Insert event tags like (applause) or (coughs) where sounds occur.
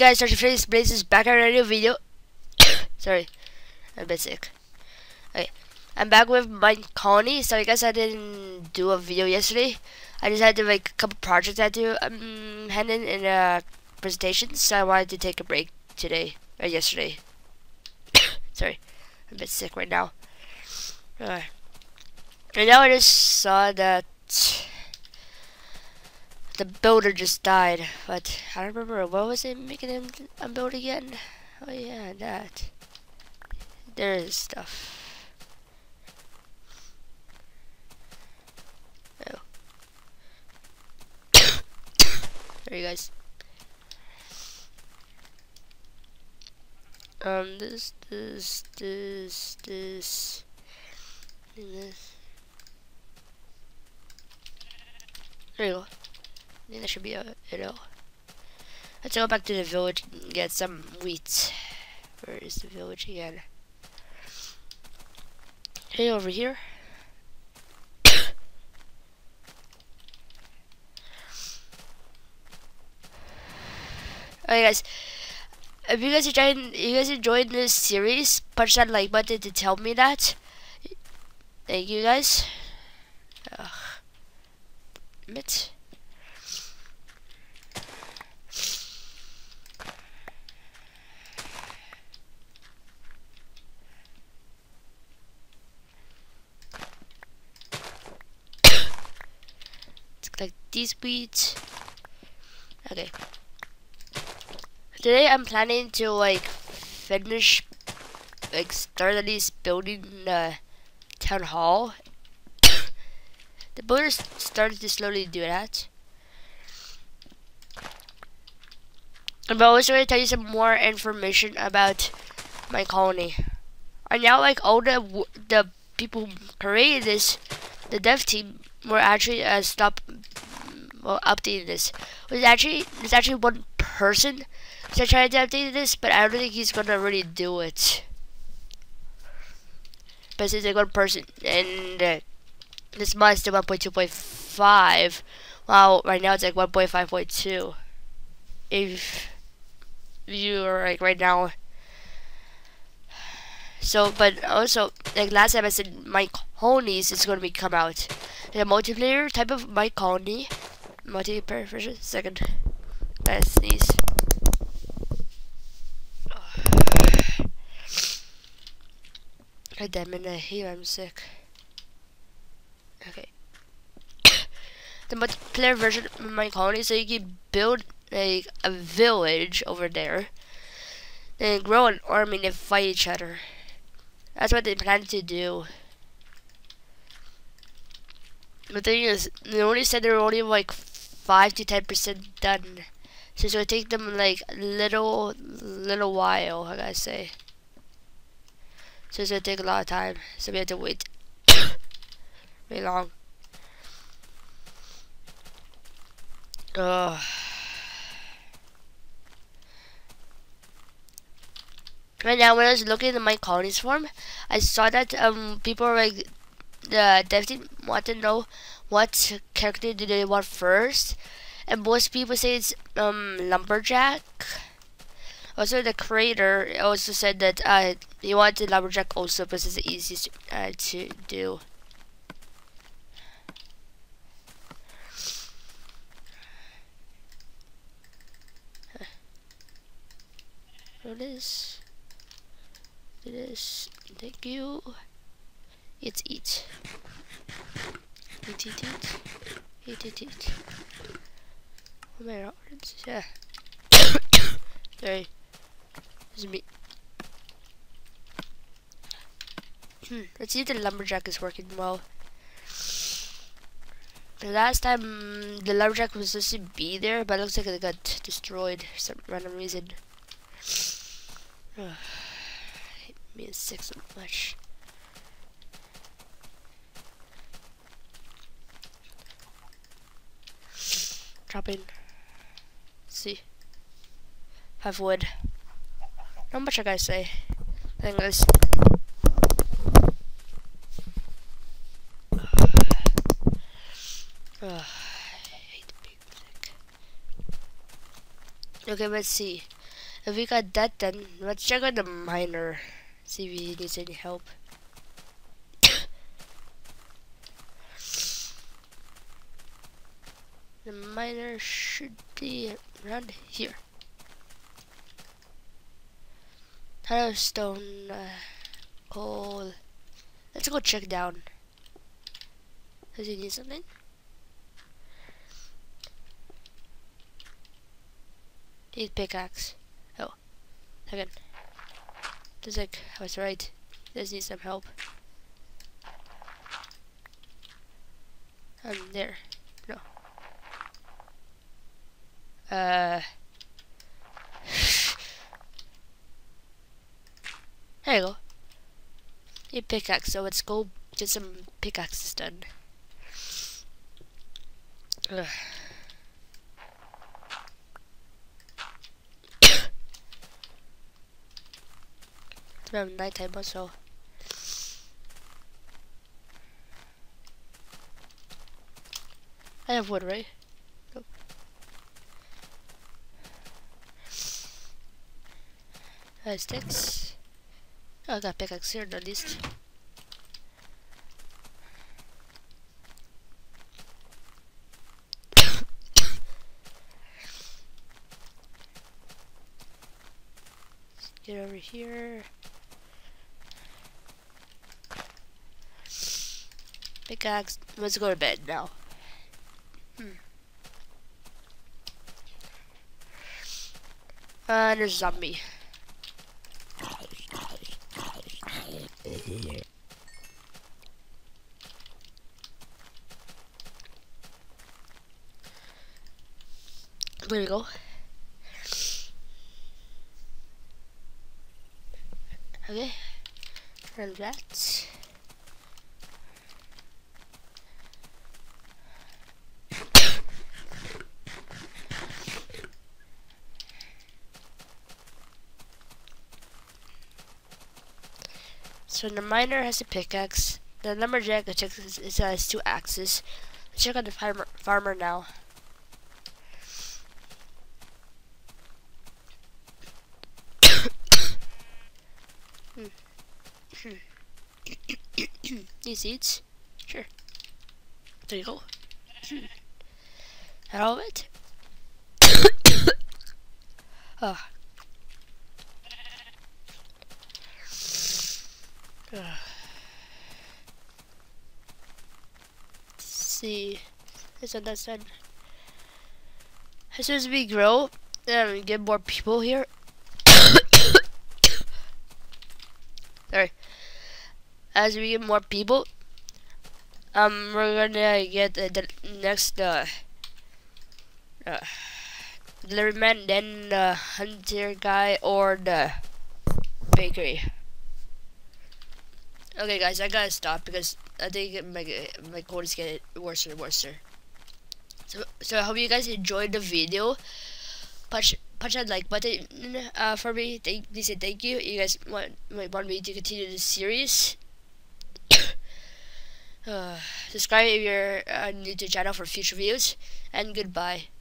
guys, Dr. Face Blazes back on a new video. (coughs) Sorry, I'm a bit sick. Okay, I'm back with my colony. So I guess I didn't do a video yesterday. I just had to like a couple projects I had to um, hand in in a presentation. So I wanted to take a break today or yesterday. (coughs) Sorry, I'm a bit sick right now. Alright. And now I just saw that the builder just died, but I remember what was it making him unbuild again? Oh yeah, that. There is stuff. Oh. (coughs) there you guys. Um, this, this, this, this, this. There you go. I think that should be a, it all. Let's go back to the village and get some wheat. Where is the village again? Hey, over here. (coughs) Alright guys, if you guys enjoyed, you guys enjoyed this series, punch that like button to tell me that. Thank you guys. Ugh. Admit. Like these beads. Okay. Today I'm planning to like finish like start at least building the town hall. (coughs) the builders started to slowly do that. I'm also going to tell you some more information about Minecolony. And now like all the the people who created this, the dev team were actually uh, stop well updating this. Was actually there's actually one person that tried to update this, but I don't think he's gonna really do it. But it's like one person, and uh, this still 1.2.5, while right now it's like 1.5.2. If you are like right now. So, but also, like last time I said, my colonies is going to be come out. The multiplayer type of Minecolony multiplayer version. Second, I sneeze. Damn it, I hate I'm sick. Okay. (coughs) the multiplayer version of Minecolony, so you can build like a village over there, and grow an army and fight each other. That's what they plan to do. The thing is, they only said they're only like five to ten percent done. So it's gonna take them like a little little while, I gotta say. So it's gonna take a lot of time. So we have to wait (coughs) very long. Ugh. Right now, when I was looking at Minecolonies form, I saw that um people were like the dev team want to know what character do they want first, and most people say it's um lumberjack. Also, the creator also said that uh he wanted lumberjack also because it's the easiest uh, to do. It is. It is. Thank you. It's eat. Eat, eat, eat. Eat, eat, eat. Oh my god, yeah. (coughs) Sorry. This is me. Hmm, let's see if the lumberjack is working well. The last time the lumberjack was supposed to be there, but it looks like it got destroyed for some random reason. (sighs) Oh, I hate being sick so much. Drop in. see. Have wood. Not much I gotta say. (sighs) I being sick. Okay, let's see. If we got that, then let's check on the miner. See if he needs any help. (coughs) the miner should be around here. Hello, stone, uh, coal. Let's go check down. Does he need something? Need pickaxe. Oh, second. Just like I was right. Does need some help. Um, there. No. Uh. (sighs) There you go. Need pickaxe, so let's go get some pickaxes done. Ugh. It's around nighttime also. I have wood, right? Nope. Uh, sticks. Oh, I got pickaxe here at least. (coughs) Get over here. Pickaxe. Let's go to bed now. Hmm. Uh, there's a zombie. There we go. Okay. And that. So the miner has a pickaxe. The lumberjack it has uh, two axes. Let's check on the farmer farmer now. (coughs) These seeds? Sure. There you go. (coughs) All of it? (coughs) Ah. Oh. (sighs) see. On that. As soon as we grow and we get more people here. (coughs) Sorry. As we get more people, um, we're gonna get uh, the next uh, uh, deliveryman, then the hunter guy, or the bakery. Okay, guys, I gotta stop because I think my my code is getting worse and worse. So, so I hope you guys enjoyed the video. Punch, punch that like button uh, for me. Thank, please say thank you. You guys want want me to continue this series. (coughs) uh, subscribe if you're uh, new to the channel for future videos. And goodbye.